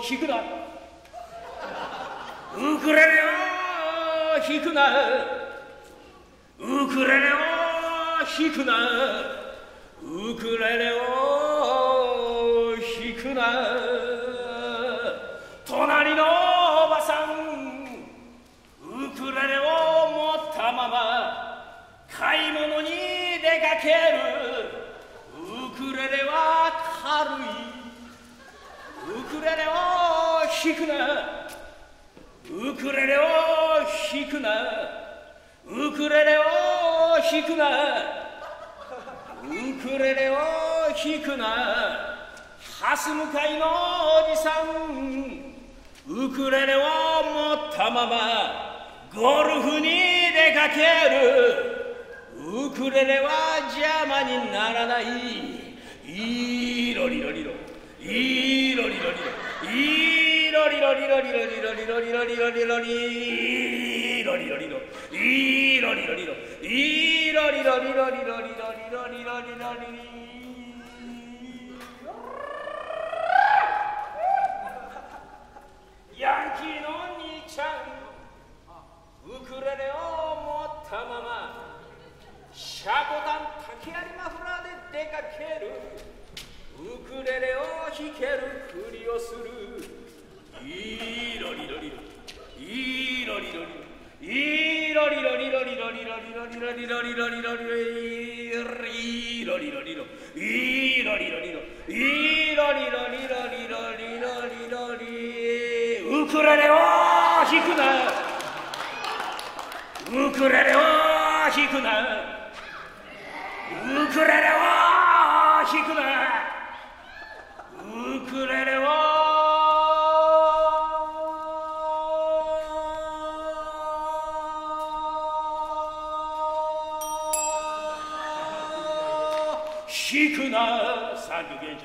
弾くなウクレレを弾くなウクレレを弾くなウクレレを弾くな隣のおばさんウクレレを持ったまま買い物に出かけるウクレレは軽い。弾くな。ウクレレを弾くな。ウクレレを弾くな。ウクレレを弾くな。ハス向かいのおじさん。ウクレレを持ったままゴルフに出かける。ウクレレは邪魔にならない。いいろりろりろ。いいろりろりろ。いろりろりろりろりろりろりろりろりろりいろりろりろいろりろりろいろりろりろりろりろりろりろりろりろヤンキーの兄ちゃんウクレレを持ったままシャコタン竹槍マフラーで出かける。ウクレレを弾けるふりをする。ウクレレを弾くな。ウクレレを弾くな。ウクレレを弾くな引くな三業現